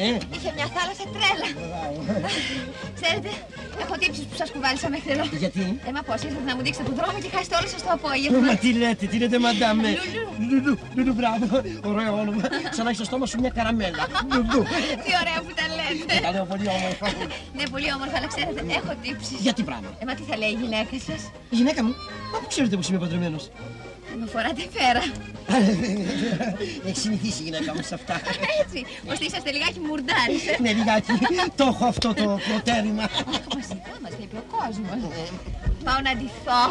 ναι. Είχε μια θάλασσα τρέλα. Ξέρετε, έχω τύψεις που σας κουβάλισα μέχρι εδώ. Γιατί; Ε, μα πώς ήρθατε να μου δείξετε τον δρόμο και χάσετε όλο σας το απόγευμα. Μα τι λέτε, τι λέτε μαντάμε. Λουλού. Λουλού, Λουλού, μπράβο. Ωραίο όνομα. Σαν να έχεις στο στόμα σου μια καραμέλα. Λουλού. Τι ωραία που τα λέτε. Τα λέω πολύ όμορφα. Ναι, πολύ όμορφα, αλλά ξέρετε, έχω τύψεις. Για τι πράγμα. Ε, μα τι θα λέει η γυναίκα σας; Η γυναίκα μου, μα πού ξέρετε πως είμαι παντρεμένος. Με φοράτε φέρα. Έχει συνηθίσει η γυναίκα μου σε αυτά. Έτσι, ώστε είσαστε λιγάκι μουρντάρι. ε. Ναι, λιγάκι. Το έχω αυτό το προτέρημα. Αχ, μας είπε, μας βλέπει ο κόσμος. Πάω να ντυθώ.